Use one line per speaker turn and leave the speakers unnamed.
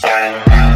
Time.